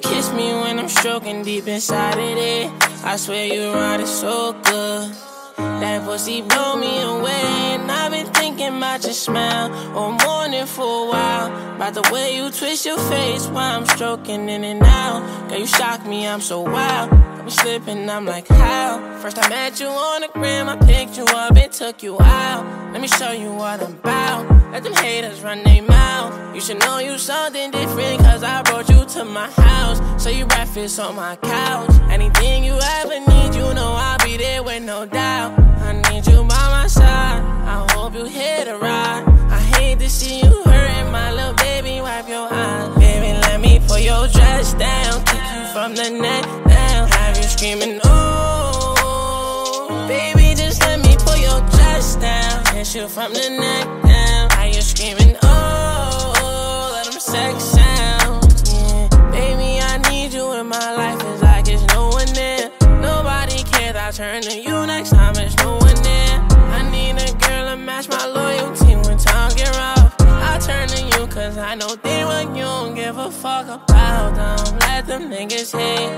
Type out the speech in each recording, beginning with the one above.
kiss me when I'm stroking deep inside of it. I swear you ride it so good. That pussy blow me away, and I've thinking about your smile all morning for a while. By the way you twist your face while I'm stroking in and out. Girl, you shock me, I'm so wild. I be slipping, I'm like, how? First I met you on the gram, I picked you up and took you out. Let me show you what I'm about. Let them haters run their mouth. You should know you something different, cause I brought you to my house. So you breakfast on my couch. Anything you ever need, you know I'll be there with no doubt. From the neck down. Have you screaming, ooh. Baby, just let me pull your dress down. Kiss you from the neck down. How you screaming, oh. Let them sex sound. Yeah. Baby, I need you in my life. It's like it's no one there. Nobody cares. I turn to you next time. It's no one there. I need a girl to match my loyalty when times get rough. I turn to you cause I know they want you fuck about them. Let them niggas hate.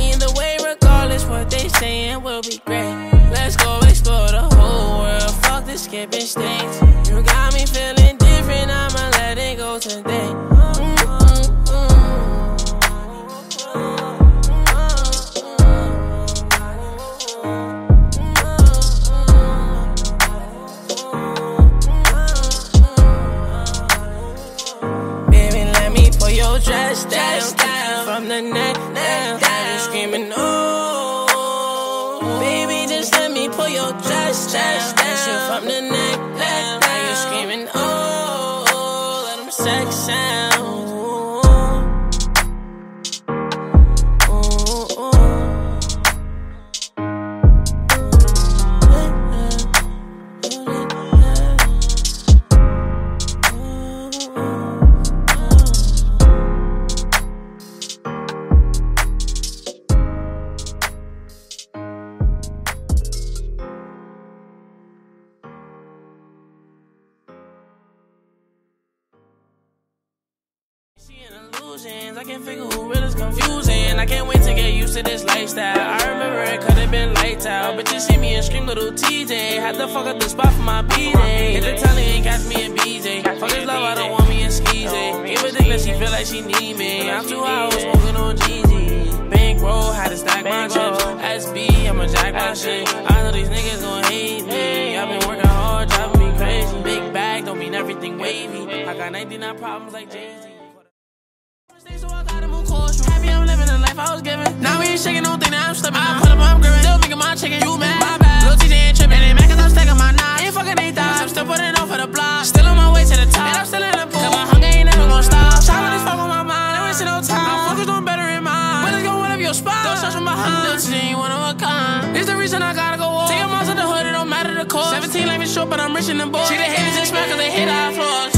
Either way, regardless what they saying will be great. Let's go explore the whole world. Fuck the skipping states. You got me feeling different. I'ma let it go today. Dress down, down from the neck down. You screaming, ooh. Baby, just let me pull your dress down, down you from the neck down. Have you screaming, ooh. Let them sex sound. Illusions, I can't figure who real is confusing. I can't wait to get used to this lifestyle. I remember it could have been lights out, but you see me and scream little Tjay. Had to fuck up the spot for my BJ. Hit the telly and catch me in BJ. Fuck this love, I don't want me in skeezy. Give a dick that she feel like she need me. I'm too high, I smoking on GG. Bankroll, had to stack my chips. SB, I'ma jack my shit. I know these niggas gon' hate me. I've been working hard, driving me crazy. Big bag, don't mean everything wavy. I got 99 problems like Jay Z. I was given. Now we ain't shaking no thing, now I'm slipping. I put up, I'm gripping. Still making my chicken. You mad? My bad. Lil' Tjay ain't tripping. And they mad cause I'm stacking my nine. Ain't fucking eight thighs. I'm still putting on for the block. Still on my way to the top. And I'm still in the pool. Cause my hunger ain't never gonna stop. Shot this fuck on my mind. I wasting no time. I'm focused on better in mind. But it's gonna up your spot. Don't search from behind. Lil' Tjay ain't one of a kind. It's the reason I gotta go off. Take a mouse to the hood, it don't matter the cost. 17 life is short, but I'm rich in the boy. See the haters smack cause they hate our flaws.